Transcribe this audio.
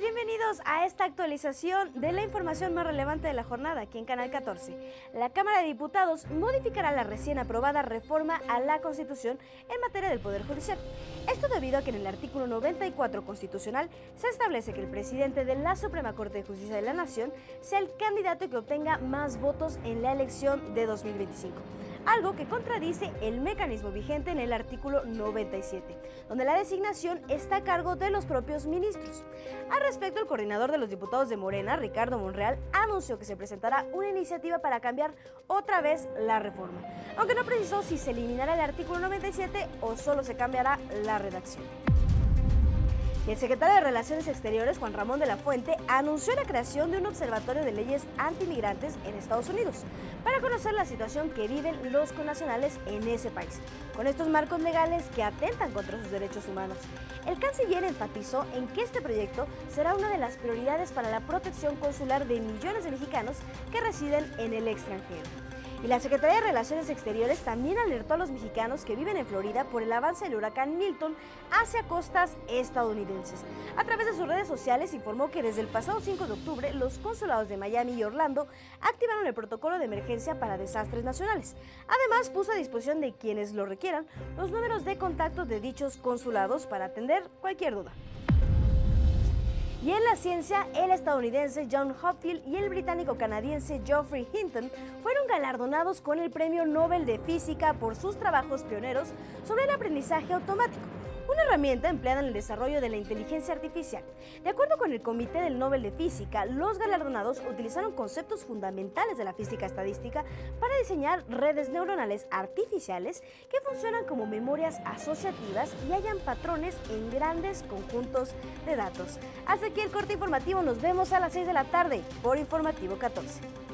bienvenidos a esta actualización de la información más relevante de la jornada aquí en Canal 14. La Cámara de Diputados modificará la recién aprobada reforma a la Constitución en materia del Poder Judicial. Esto debido a que en el artículo 94 constitucional se establece que el presidente de la Suprema Corte de Justicia de la Nación sea el candidato que obtenga más votos en la elección de 2025 algo que contradice el mecanismo vigente en el artículo 97, donde la designación está a cargo de los propios ministros. Al respecto, el coordinador de los diputados de Morena, Ricardo Monreal, anunció que se presentará una iniciativa para cambiar otra vez la reforma, aunque no precisó si se eliminará el artículo 97 o solo se cambiará la redacción. El secretario de Relaciones Exteriores, Juan Ramón de la Fuente, anunció la creación de un observatorio de leyes antimigrantes en Estados Unidos para conocer la situación que viven los connacionales en ese país, con estos marcos legales que atentan contra sus derechos humanos. El canciller enfatizó en que este proyecto será una de las prioridades para la protección consular de millones de mexicanos que residen en el extranjero. Y la Secretaría de Relaciones Exteriores también alertó a los mexicanos que viven en Florida por el avance del huracán Milton hacia costas estadounidenses. A través de sus redes sociales informó que desde el pasado 5 de octubre los consulados de Miami y Orlando activaron el protocolo de emergencia para desastres nacionales. Además, puso a disposición de quienes lo requieran los números de contacto de dichos consulados para atender cualquier duda. Y en la ciencia, el estadounidense John Hopfield y el británico-canadiense Geoffrey Hinton fueron galardonados con el Premio Nobel de Física por sus trabajos pioneros sobre el aprendizaje automático una herramienta empleada en el desarrollo de la inteligencia artificial. De acuerdo con el Comité del Nobel de Física, los galardonados utilizaron conceptos fundamentales de la física estadística para diseñar redes neuronales artificiales que funcionan como memorias asociativas y hallan patrones en grandes conjuntos de datos. Hasta aquí el corte informativo, nos vemos a las 6 de la tarde por Informativo 14.